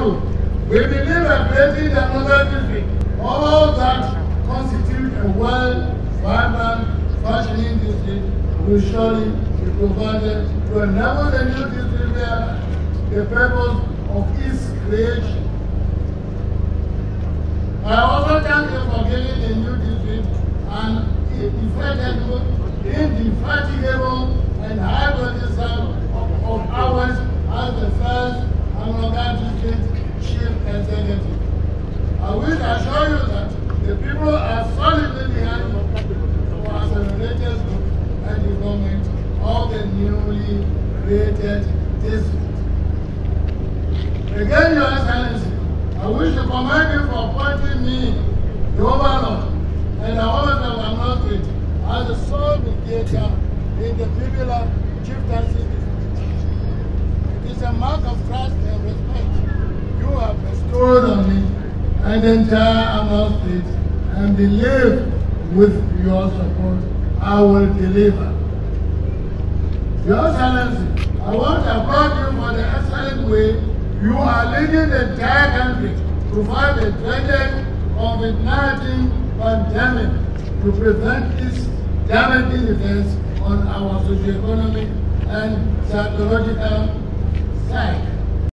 tomorrow. We believe in creating another district. All that constitute a well, vibrant, functioning district will surely be provided to enable the new district the purpose of its creation. I also thank you for giving the new district an indefatigable, indefatigable and high-quality service of, of ours as the first Anloga district chief executive. I wish to assure you that the people are solidly behind group and development of the newly created district. Again, Your Excellency, I wish to commend you for appointing me, the overlord, and the office of Anlo State as the sole mediator in the Bimbilla chieftaincy dispute. It is a mark of trust and respect you have bestowed on me and entire Anlo State, and believe with your support I will deliver. Your Excellency, I want to applaud you for the excellent way you are leading the entire country to fight the dreaded COVID-19 pandemic to prevent its damaging effects on our socioeconomic and psychological side.